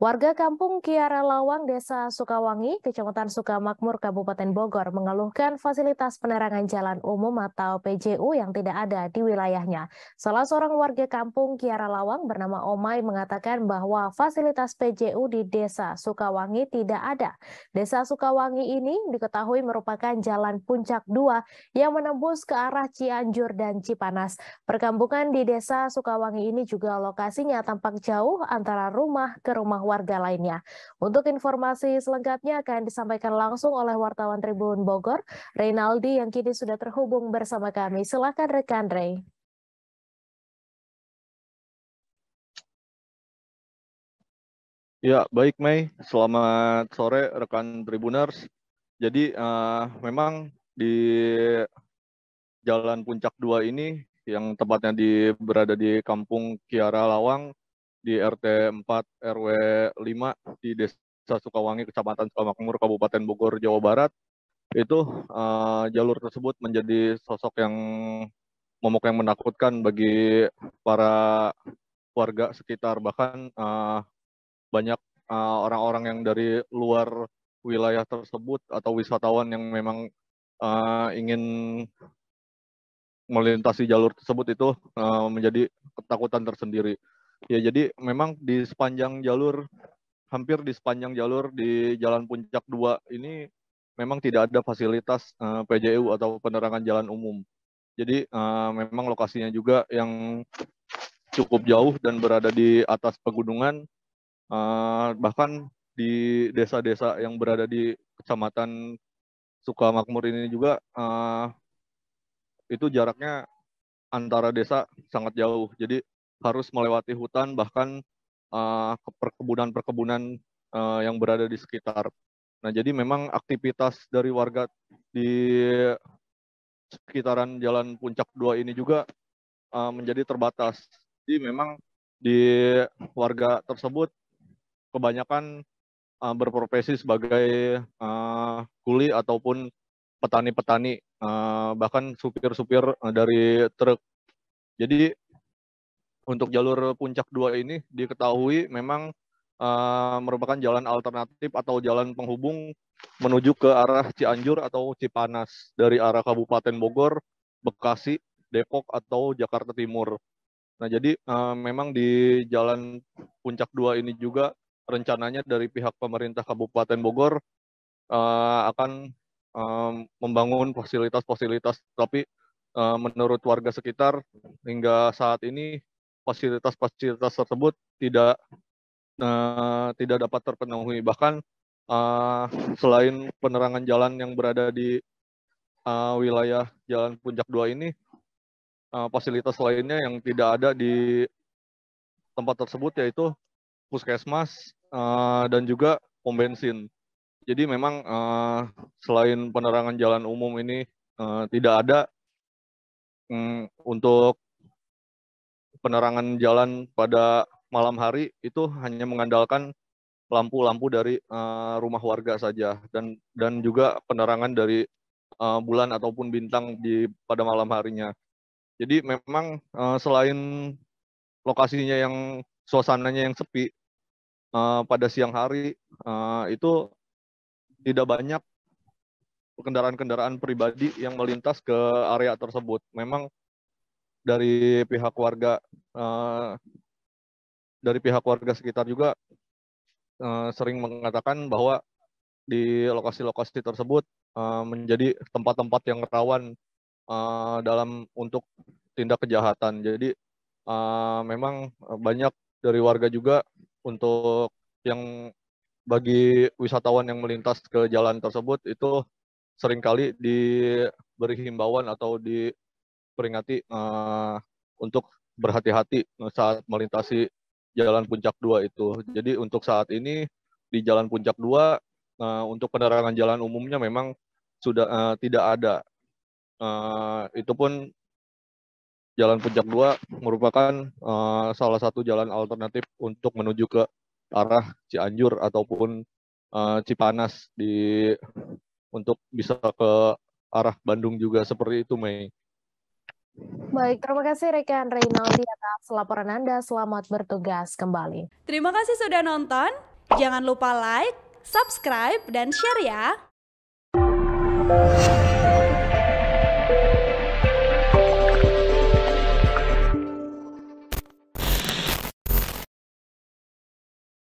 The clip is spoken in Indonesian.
Warga kampung Kiara Lawang, Desa Sukawangi, Kecamatan Sukamakmur, Kabupaten Bogor mengeluhkan fasilitas penerangan jalan umum atau PJU yang tidak ada di wilayahnya. Salah seorang warga kampung Kiara Lawang bernama Omai mengatakan bahwa fasilitas PJU di Desa Sukawangi tidak ada. Desa Sukawangi ini diketahui merupakan jalan puncak dua yang menembus ke arah Cianjur dan Cipanas. Perkampungan di Desa Sukawangi ini juga lokasinya tampak jauh antara rumah ke rumah warga lainnya. Untuk informasi selengkapnya akan disampaikan langsung oleh wartawan Tribun Bogor, Reynaldi yang kini sudah terhubung bersama kami. Silakan rekan Rey. Ya, baik Mei. Selamat sore rekan Tribuners. Jadi uh, memang di Jalan Puncak 2 ini yang tepatnya di berada di Kampung Kiara Lawang di RT 4 RW 5 di Desa Sukawangi, Kecamatan Sukamakmur, Kabupaten Bogor, Jawa Barat. Itu uh, jalur tersebut menjadi sosok yang momok yang menakutkan bagi para warga sekitar bahkan uh, banyak eh, orang-orang uh, yang dari luar wilayah tersebut atau wisatawan yang memang uh, ingin melintasi jalur tersebut itu uh, menjadi ketakutan tersendiri. Ya, jadi memang di sepanjang jalur, hampir di sepanjang jalur di Jalan Puncak 2 ini memang tidak ada fasilitas uh, eh, PJU atau penerangan jalan umum. Jadi uh, memang lokasinya juga yang cukup jauh dan berada di atas pegunungan, uh, bahkan di desa-desa yang berada di kecamatan Sukamakmur ini juga uh, itu jaraknya antara desa sangat jauh. Jadi harus melewati hutan bahkan uh, perkebunan-perkebunan uh, yang berada di sekitar. Nah, jadi memang aktivitas dari warga di sekitaran Jalan Puncak 2 ini juga uh, menjadi terbatas. Jadi memang di warga tersebut kebanyakan uh, berprofesi sebagai uh, kuli ataupun petani-petani, uh, bahkan supir-supir dari truk. Jadi untuk jalur puncak 2 ini diketahui memang uh, merupakan jalan alternatif atau jalan penghubung menuju ke arah Cianjur atau Cipanas dari arah Kabupaten Bogor, Bekasi, Depok atau Jakarta Timur. Nah, jadi uh, memang di jalan puncak 2 ini juga rencananya dari pihak pemerintah Kabupaten Bogor uh, akan um, membangun fasilitas-fasilitas tapi menurut warga sekitar hingga saat ini fasilitas-fasilitas tersebut tidak uh, tidak dapat terpenuhi. Bahkan uh, selain penerangan jalan yang berada di uh, wilayah Jalan Puncak 2 ini, uh, fasilitas lainnya yang tidak ada di tempat tersebut yaitu puskesmas uh, dan juga pom bensin. Jadi memang uh, selain penerangan jalan umum ini uh, tidak ada um, untuk penerangan jalan pada malam hari itu hanya mengandalkan lampu-lampu dari uh, rumah warga saja dan dan juga penerangan dari uh, bulan ataupun bintang di pada malam harinya. Jadi memang uh, selain lokasinya yang suasananya yang sepi uh, pada siang hari uh, itu tidak banyak kendaraan-kendaraan pribadi yang melintas ke area tersebut. Memang dari pihak warga uh, dari pihak warga sekitar juga uh, sering mengatakan bahwa di lokasi-lokasi tersebut uh, menjadi tempat-tempat yang rawan uh, dalam untuk tindak kejahatan. Jadi uh, memang banyak dari warga juga untuk yang bagi wisatawan yang melintas ke jalan tersebut itu sering kali diberi himbauan atau di peringati uh, untuk berhati-hati saat melintasi jalan puncak 2 itu. Jadi untuk saat ini di jalan puncak 2 uh, eh, untuk penerangan jalan umumnya memang sudah uh, tidak ada. Uh, itu pun jalan puncak 2 merupakan uh, salah satu jalan alternatif untuk menuju ke arah Cianjur ataupun uh, Cipanas di untuk bisa ke arah Bandung juga seperti itu Mei. Baik, terima kasih rekan Reynaldi atas laporan Anda. Selamat bertugas kembali. Terima kasih sudah nonton. Jangan lupa like, subscribe, dan share ya.